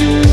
you.